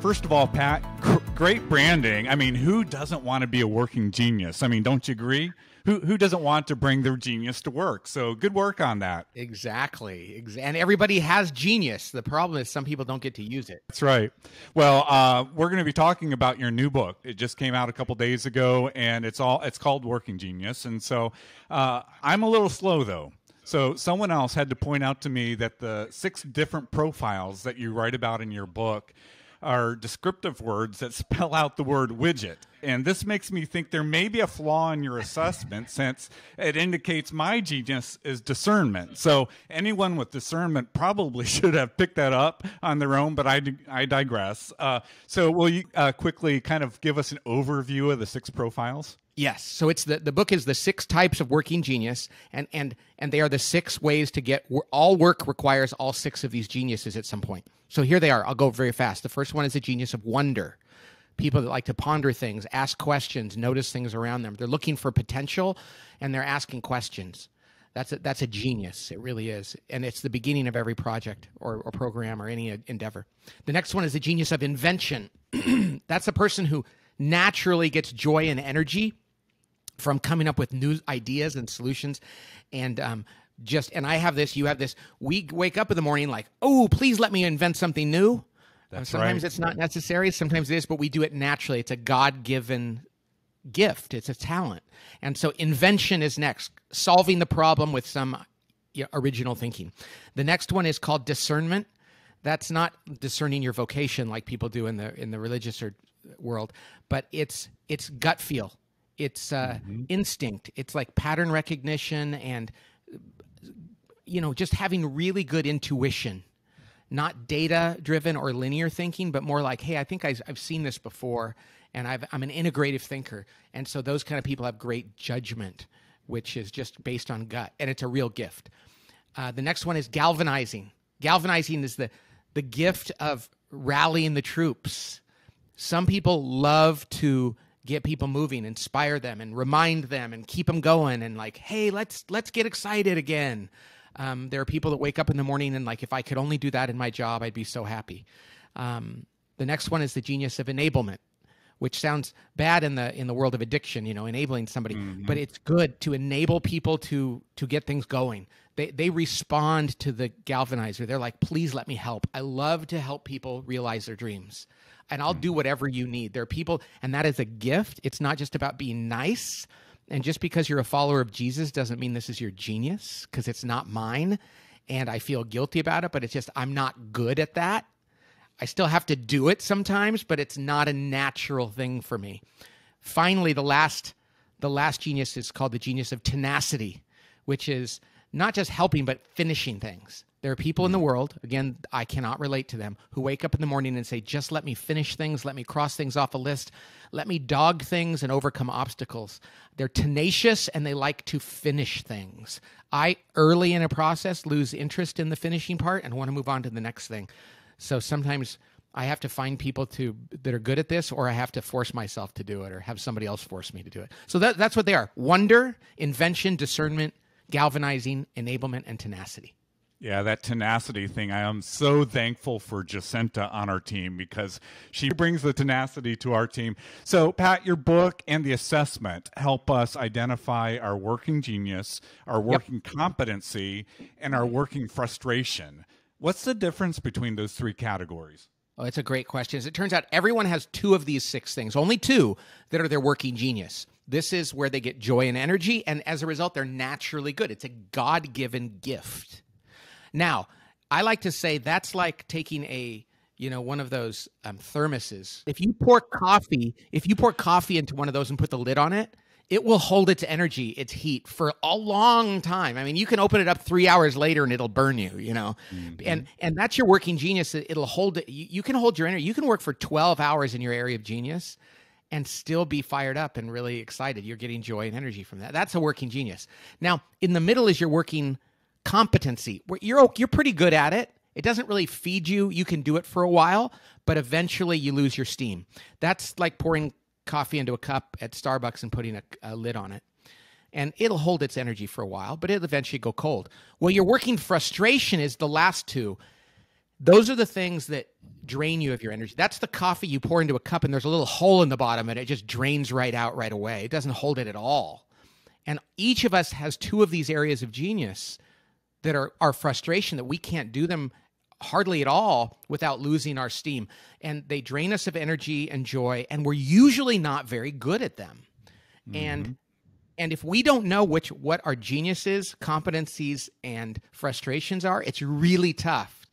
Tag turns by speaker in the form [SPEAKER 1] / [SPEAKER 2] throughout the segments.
[SPEAKER 1] First of all, Pat, great branding. I mean, who doesn't want to be a working genius? I mean, don't you agree? Who, who doesn't want to bring their genius to work? So good work on that.
[SPEAKER 2] Exactly. And everybody has genius. The problem is some people don't get to use it.
[SPEAKER 1] That's right. Well, uh, we're going to be talking about your new book. It just came out a couple days ago, and it's all it's called Working Genius. And so uh, I'm a little slow though. So someone else had to point out to me that the six different profiles that you write about in your book are descriptive words that spell out the word widget. And this makes me think there may be a flaw in your assessment since it indicates my genius is discernment. So anyone with discernment probably should have picked that up on their own, but I, I digress. Uh, so will you uh, quickly kind of give us an overview of the six profiles?
[SPEAKER 2] Yes. So it's the the book is the six types of working genius, and and and they are the six ways to get all work requires all six of these geniuses at some point. So here they are. I'll go very fast. The first one is the genius of wonder. People that like to ponder things, ask questions, notice things around them. They're looking for potential, and they're asking questions. That's a, that's a genius. It really is, and it's the beginning of every project or, or program or any uh, endeavor. The next one is the genius of invention. that's a person who naturally gets joy and energy from coming up with new ideas and solutions. And um, just and i have this you have this. We wake up in the morning like oh please let me invent something new.
[SPEAKER 1] That's
[SPEAKER 2] sometimes
[SPEAKER 1] right.
[SPEAKER 2] it's not necessary. Sometimes it is but we do it naturally. It's a god-given gift. It's a talent. And so invention is next. Solving the problem with some you know, original thinking. The next one is called discernment. That's not discerning your vocation like people do in the in the religious or world but it's it's gut feel it's uh, mm-hmm. instinct. It's like pattern recognition and, you know, just having really good intuition, not data driven or linear thinking, but more like, hey, I think I've, I've seen this before and i am an integrative thinker. And so those kind of people have great judgment, which is just based on gut. And it's a real gift. Uh, the next one is galvanizing. Galvanizing is the, the gift of rallying the troops. Some people love to get people moving, inspire them, and remind them, and keep them going, and like, hey, let's let's get excited again. Um, there are people that wake up in the morning and like, if I could only do that in my job, I'd be so happy. Um, the next one is the genius of enablement, which sounds bad in the in the world of addiction, you know, enabling somebody, mm-hmm. but it's good to enable people to to get things going. They they respond to the galvanizer. They're like, please let me help. I love to help people realize their dreams and I'll hmm. do whatever you need. There are people, and that is a gift. It's not just about being nice. And just because you're a follower of Jesus doesn't mean this is your genius, because it's not mine. And I feel guilty about it, but it's just, I'm not good at that. I still have to do it sometimes, but it's not a natural thing for me. Finally, the last, the last genius is called the genius of tenacity, which is not just helping, but finishing things. There are people in the world, again, I cannot relate to them, who wake up in the morning and say, just let me finish things, let me cross things off a list, let me dog things and overcome obstacles. They're tenacious and they like to finish things. I, early in a process, lose interest in the finishing part and want to move on to the next thing. So sometimes I have to find people to that are good at this, or I have to force myself to do it, or have somebody else force me to do it. So that, that's what they are wonder, invention, discernment, galvanizing, enablement, and tenacity.
[SPEAKER 1] Yeah, that tenacity thing. I am so thankful for Jacinta on our team because she brings the tenacity to our team. So, Pat, your book and the assessment help us identify our working genius, our working yep. competency, and our working frustration. What's the difference between those three categories?
[SPEAKER 2] Oh, it's a great question. As it turns out, everyone has two of these six things, only two that are their working genius. This is where they get joy and energy, and as a result, they're naturally good. It's a God given gift. Now, I like to say that's like taking a you know one of those um, thermoses. If you pour coffee, if you pour coffee into one of those and put the lid on it, it will hold its energy, its heat for a long time. I mean, you can open it up three hours later and it'll burn you, you know. Mm-hmm. And and that's your working genius. It'll hold it. You, you can hold your energy. You can work for twelve hours in your area of genius and still be fired up and really excited. You're getting joy and energy from that. That's a working genius. Now, in the middle is your working competency. You're you're pretty good at it. It doesn't really feed you. You can do it for a while, but eventually you lose your steam. That's like pouring coffee into a cup at Starbucks and putting a, a lid on it. And it'll hold its energy for a while, but it'll eventually go cold. Well, your working frustration is the last two. those are the things that drain you of your energy. That's the coffee you pour into a cup and there's a little hole in the bottom and it just drains right out right away. It doesn't hold it at all. And each of us has two of these areas of genius that are our frustration that we can't do them hardly at all without losing our steam. And they drain us of energy and joy, and we're usually not very good at them. Mm-hmm. And and if we don't know which what our geniuses, competencies, and frustrations are, it's really tough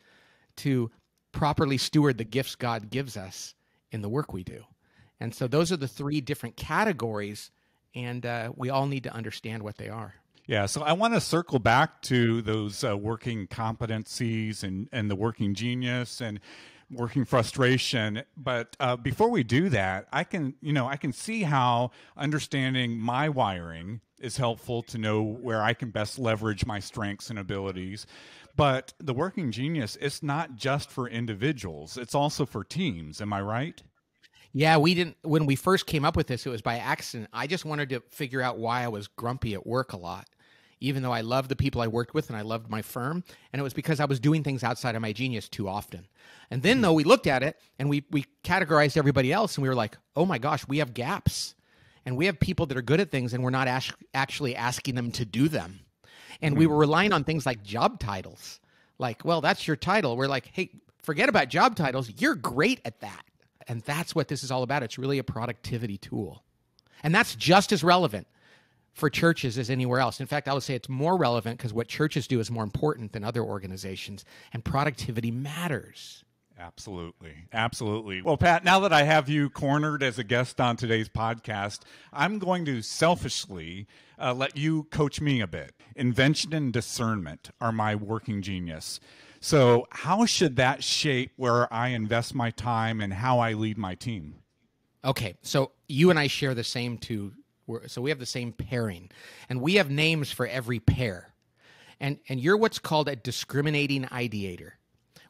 [SPEAKER 2] to properly steward the gifts God gives us in the work we do. And so those are the three different categories, and uh, we all need to understand what they are.
[SPEAKER 1] Yeah, so I want to circle back to those uh, working competencies and, and the working genius and working frustration. But uh, before we do that, I can you know I can see how understanding my wiring is helpful to know where I can best leverage my strengths and abilities. But the working genius, it's not just for individuals; it's also for teams. Am I right?
[SPEAKER 2] Yeah, we didn't when we first came up with this, it was by accident. I just wanted to figure out why I was grumpy at work a lot even though I loved the people I worked with and I loved my firm. And it was because I was doing things outside of my genius too often. And then, though, we looked at it and we, we categorized everybody else and we were like, oh my gosh, we have gaps. And we have people that are good at things and we're not as- actually asking them to do them. And mm-hmm. we were relying on things like job titles. Like, well, that's your title. We're like, hey, forget about job titles. You're great at that. And that's what this is all about. It's really a productivity tool. And that's just as relevant for churches as anywhere else. In fact, I would say it's more relevant because what churches do is more important than other organizations, and productivity matters.
[SPEAKER 1] Absolutely. Absolutely. Well, Pat, now that I have you cornered as a guest on today's podcast, I'm going to selfishly uh, let you coach me a bit. Invention and discernment are my working genius. So, how should that shape where I invest my time and how I lead my team?
[SPEAKER 2] Okay, so you and I share the same two we're, so we have the same pairing, and we have names for every pair. And and you're what's called a discriminating ideator.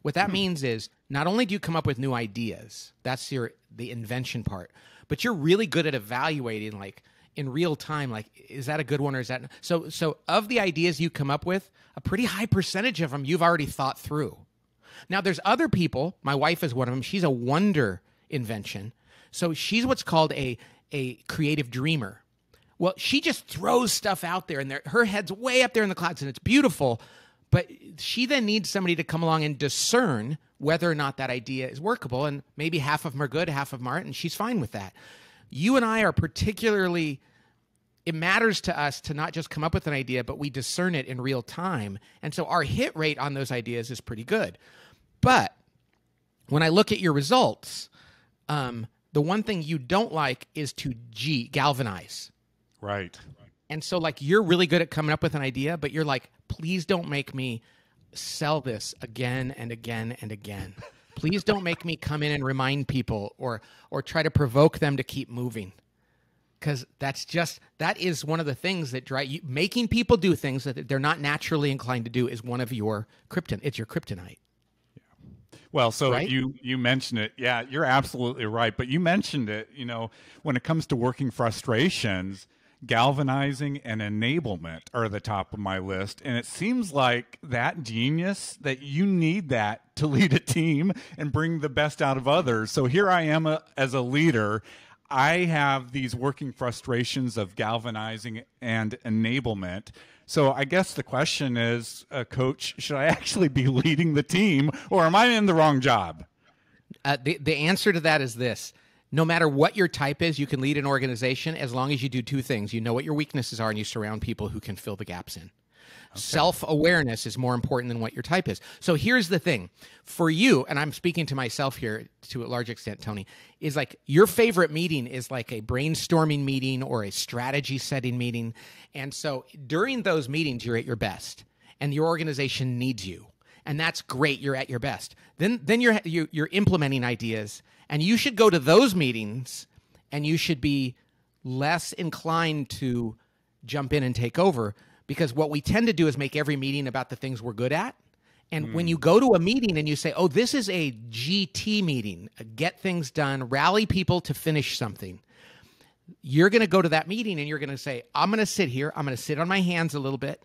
[SPEAKER 2] What that hmm. means is not only do you come up with new ideas, that's your the invention part, but you're really good at evaluating like in real time like is that a good one or is that so so of the ideas you come up with a pretty high percentage of them you've already thought through now there's other people my wife is one of them she's a wonder invention so she's what's called a a creative dreamer well, she just throws stuff out there, and her head's way up there in the clouds, and it's beautiful. But she then needs somebody to come along and discern whether or not that idea is workable. And maybe half of them are good, half of them aren't, and she's fine with that. You and I are particularly, it matters to us to not just come up with an idea, but we discern it in real time. And so our hit rate on those ideas is pretty good. But when I look at your results, um, the one thing you don't like is to G, galvanize.
[SPEAKER 1] Right.
[SPEAKER 2] And so, like, you're really good at coming up with an idea, but you're like, please don't make me sell this again and again and again. Please don't make me come in and remind people or or try to provoke them to keep moving. Cuz that's just that is one of the things that drive you making people do things that they're not naturally inclined to do is one of your krypton it's your kryptonite. yeah.
[SPEAKER 1] Well, so right? you you mentioned it. Yeah, you're absolutely right. But you mentioned it. You know, when it comes to working frustrations, galvanizing and enablement are the top of my list and it seems like that genius that you need that to lead a team and bring the best out of others. So here i am a, uh, as a leader. I have these working frustrations of galvanizing and enablement. So i guess the question is uh, coach should i actually be leading the team or am i in the wrong job?
[SPEAKER 2] Uh, the, the answer to that is this no matter what your type is, you can lead an organization as long as you do two things. You know what your weaknesses are and you surround people who can fill the gaps in. Okay. Self awareness is more important than what your type is. So here's the thing for you, and I'm speaking to myself here to a large extent, Tony, is like your favorite meeting is like a brainstorming meeting or a strategy setting meeting. And so during those meetings, you're at your best and your organization needs you. And that's great. You're at your best. Then, then you're, you're implementing ideas and you should go to those meetings and you should be less inclined to jump in and take over because what we tend to do is make every meeting about the things we're good at. And mm. when you go to a meeting and you say, oh, this is a GT meeting, get things done, rally people to finish something, you're going to go to that meeting and you're going to say, I'm going to sit here. I'm going to sit on my hands a little bit.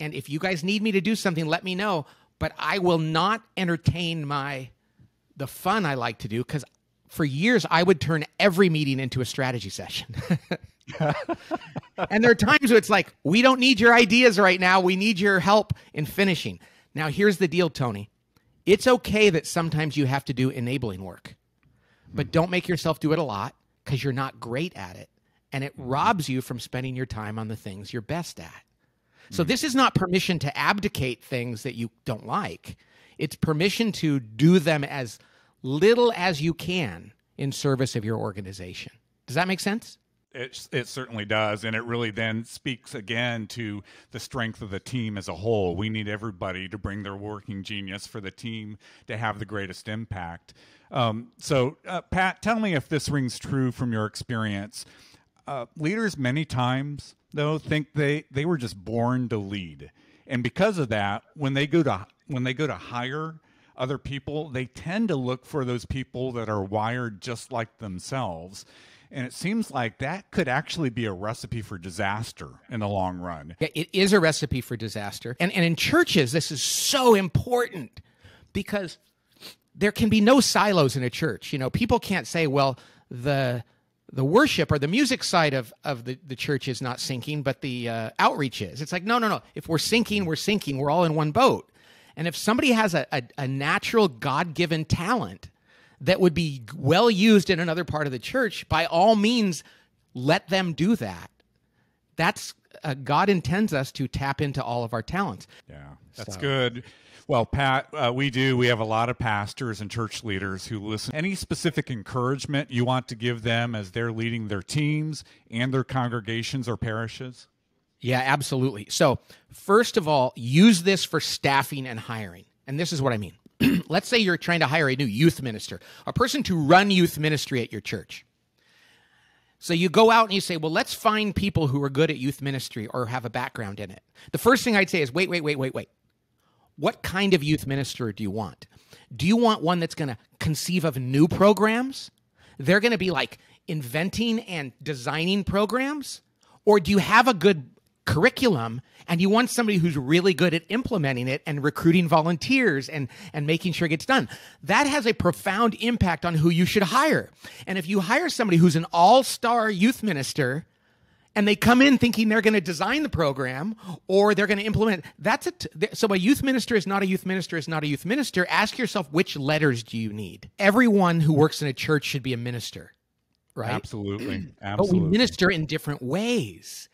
[SPEAKER 2] And if you guys need me to do something, let me know but I will not entertain my the fun I like to do because for years I would turn every meeting into a strategy session. and there are times where it's like, we don't need your ideas right now. We need your help in finishing. Now, here's the deal, Tony. It's okay that sometimes you have to do enabling work, but don't make yourself do it a lot because you're not great at it. And it robs you from spending your time on the things you're best at. So, this is not permission to abdicate things that you don't like. It's permission to do them as little as you can in service of your organization. Does that make sense?
[SPEAKER 1] It, it certainly does. And it really then speaks again to the strength of the team as a whole. We need everybody to bring their working genius for the team to have the greatest impact. Um, so, uh, Pat, tell me if this rings true from your experience. Uh, leaders, many times, though, think they, they were just born to lead. And because of that, when they go to when they go to hire other people, they tend to look for those people that are wired just like themselves. And it seems like that could actually be a recipe for disaster in the long run.
[SPEAKER 2] Yeah, it is a recipe for disaster. And, and in churches, this is so important because there can be no silos in a church. You know, people can't say, well, the the worship or the music side of, of the, the church is not sinking, but the uh, outreach is. It's like, no, no, no. If we're sinking, we're sinking. We're all in one boat. And if somebody has a, a, a natural God given talent that would be well used in another part of the church, by all means, let them do that. That's uh, God intends us to tap into all of our talents.
[SPEAKER 1] Yeah, that's so. good. Well, Pat, uh, we do. We have a lot of pastors and church leaders who listen. Any specific encouragement you want to give them as they're leading their teams and their congregations or parishes?
[SPEAKER 2] Yeah, absolutely. So, first of all, use this for staffing and hiring. And this is what I mean. Let's say you're trying to hire a new youth minister, a person to run youth ministry at your church. So you go out and you say, well, let's find people who are good at youth ministry or have a background in it. The first thing I'd say is, wait, wait, wait, wait, wait. What kind of youth minister do you want? Do you want one that's going to conceive of new programs? They're going to be like inventing and designing programs? Or do you have a good curriculum and you want somebody who's really good at implementing it and recruiting volunteers and, and making sure it gets done. That has a profound impact on who you should hire. And if you hire somebody who's an all star youth minister, and they come in thinking they're going to design the program or they're going to implement that's it so a youth minister is not a youth minister is not a youth minister ask yourself which letters do you need everyone who works in a church should be a minister right
[SPEAKER 1] absolutely absolutely
[SPEAKER 2] but we minister in different ways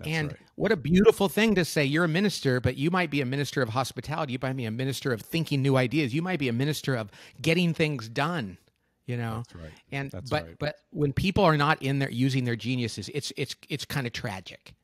[SPEAKER 2] that's and right. what a beautiful thing to say you're a minister, but you might be a minister of hospitality. You might be a minister of thinking new ideas. You might be a minister of getting things done. You know,
[SPEAKER 1] that's right.
[SPEAKER 2] And
[SPEAKER 1] That's
[SPEAKER 2] but
[SPEAKER 1] right.
[SPEAKER 2] but when people are not in there using their geniuses, it's it's it's kind of tragic.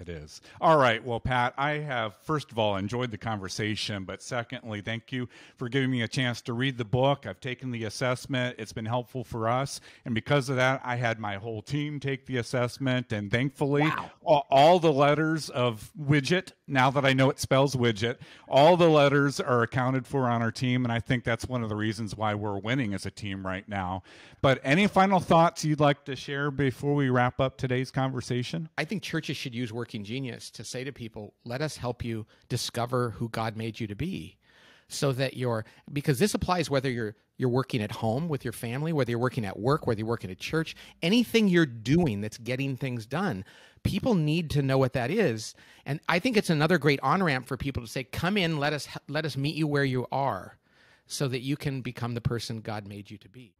[SPEAKER 1] It is. All right. Well, Pat, I have, first of all, enjoyed the conversation, but secondly, thank you for giving me a chance to read the book. I've taken the assessment, it's been helpful for us. And because of that, I had my whole team take the assessment. And thankfully,
[SPEAKER 2] wow.
[SPEAKER 1] all, all, the letters of widget, now that I know it spells widget, all the letters are accounted for on our team. And I think that's one of the reasons why we're winning as a team right now. But any final thoughts you'd like to share before we wrap up today's conversation?
[SPEAKER 2] I think churches should use working genius to say to people, let us help you discover who God made you to be. So that you're because this applies whether you're you're working at home with your family, whether you're working at work, whether you're working at church, anything you're doing that's getting things done, people need to know what that is. And I think it's another great on ramp for people to say, "Come in, let us let us meet you where you are." so that you can become the person God made you to be.